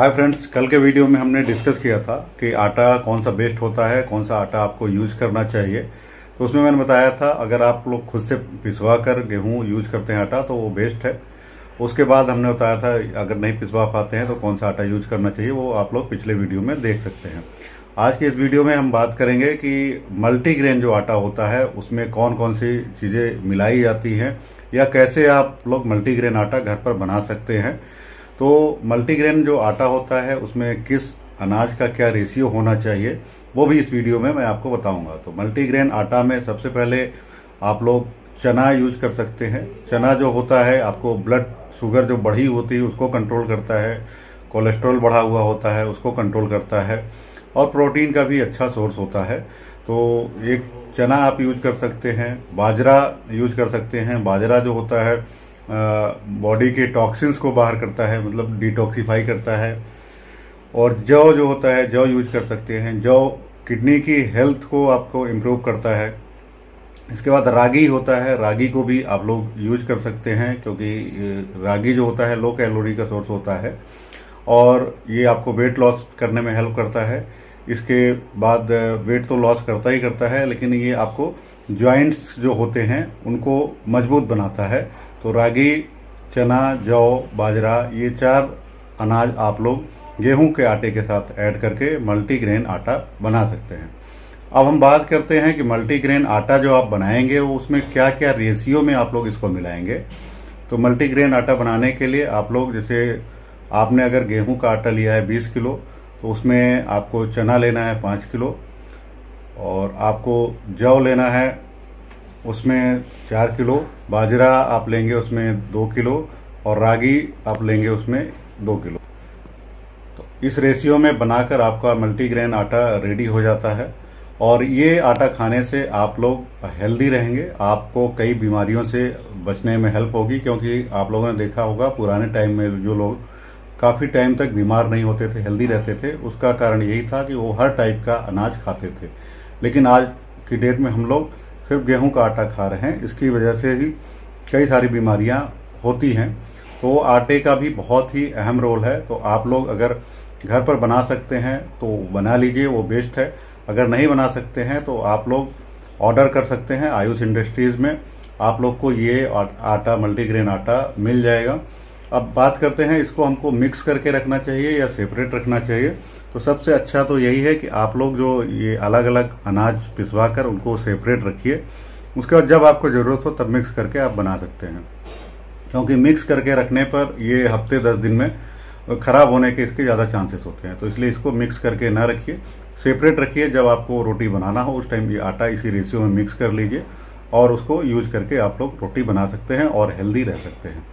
Hi friends कल के video में हमने डिस्कस किया था कि आटा कौन सा बेस्ट होता है, कौन सा आटा आपको यूज़ करना चाहिए। तो उसमें मैंने बताया था, अगर आप लोग खुद से पिसवा कर गेहूँ यूज़ करते हैं आटा तो वो बेस्ट है। उसके बाद हमने बताया था, अगर नहीं पिसवा पाते हैं तो कौन सा आटा यूज़ करना चाहिए, वो आप लोग पिछले वीडियो में देख सकते हैं। आज के इस वीडियो में हम बात करेंगे कि मल्टीग्रेन जो आटा होता है, उसमें कौन कौन सी चीज़ें मिलाई जाती हैं, या कैसे आप लोग मल्टीग्रेन आटा घर पर बना सकते हैं। तो मल्टीग्रेन जो आटा होता है, उसमें किस अनाज का क्या रेशियो होना चाहिए, वो भी इस वीडियो में मैं आपको बताऊँगा। तो मल्टीग्रेन आटा में सबसे पहले आप लोग चना यूज़ कर सकते हैं। चना जो होता है, आपको ब्लड शुगर जो बढ़ी होती है, उसको कंट्रोल करता है। कोलेस्ट्रॉल बढ़ा हुआ होता है, उसको कंट्रोल करता है। और प्रोटीन का भी अच्छा सोर्स होता है। तो एक चना आप यूज़ कर सकते हैं, बाजरा यूज़ कर सकते हैं। बाजरा जो होता है बॉडी के टॉक्सिन्स को बाहर करता है मतलब डिटॉक्सीफाई करता है। और जौ जो होता है, जौ यूज़ कर सकते हैं। जौ किडनी की हेल्थ को आपको इम्प्रूव करता है। इसके बाद रागी होता है। रागी को भी आप लोग यूज़ कर सकते हैं, क्योंकि रागी जो होता है लो कैलोरी का सोर्स होता है। और ये आपको वेट लॉस करने में हेल्प करता है। इसके बाद वेट तो लॉस करता ही करता है, लेकिन ये आपको जॉइंट्स जो होते हैं, उनको मज़बूत बनाता है। तो रागी, चना, जौ, बाजरा, ये चार अनाज आप लोग गेहूँ के आटे के साथ ऐड करके मल्टीग्रेन आटा बना सकते हैं। अब हम बात करते हैं कि मल्टीग्रेन आटा जो आप बनाएँगे, वो उसमें क्या क्या रेशियो में आप लोग इसको मिलाएँगे। तो मल्टीग्रेन आटा बनाने के लिए आप लोग, जैसे आपने अगर गेहूँ का आटा लिया है 20 किलो तो उसमें आपको चना लेना है पाँच किलो और आपको जौ लेना है उसमें चार किलो, बाजरा आप लेंगे उसमें दो किलो और रागी आप लेंगे उसमें दो किलो। तो इस रेशियो में बनाकर आपका मल्टीग्रेन आटा रेडी हो जाता है और ये आटा खाने से आप लोग हेल्दी रहेंगे। आपको कई बीमारियों से बचने में हेल्प होगी क्योंकि आप लोगों ने देखा होगा, पुराने टाइम में जो लोग काफ़ी टाइम तक बीमार नहीं होते थे हेल्दी रहते थे। उसका कारण यही था कि वो हर टाइप का अनाज खाते थे। लेकिन आज की डेट में हम लोग सिर्फ़ गेहूँ का आटा खा रहे हैं। इसकी वजह से ही कई सारी बीमारियाँ होती हैं। तो आटे का भी बहुत ही अहम रोल है। तो आप लोग अगर घर पर बना सकते हैं तो बना लीजिए, वो बेस्ट है। अगर नहीं बना सकते हैं तो आप लोग ऑर्डर कर सकते हैं आयुष इंडस्ट्रीज़ में। आप लोग को ये आटा मल्टीग्रेन आटा मिल जाएगा। अब बात करते हैं, इसको हमको मिक्स करके रखना चाहिए या सेपरेट रखना चाहिए। तो सबसे अच्छा तो यही है कि आप लोग जो ये अलग अलग अनाज पिसवा कर उनको सेपरेट रखिए। उसके बाद जब आपको ज़रूरत हो तब मिक्स करके आप बना सकते हैं। क्योंकि मिक्स करके रखने पर ये हफ़्ते दस दिन में ख़राब होने के इसके ज़्यादा चांसेस होते हैं। तो इसलिए इसको मिक्स करके ना रखिए। सेपरेट रखिए, जब आपको रोटी बनाना हो उस टाइम ये आटा इसी रेशियो में मिक्स कर लीजिए और उसको यूज़ करके आप लोग रोटी बना सकते हैं और हेल्दी रह सकते हैं।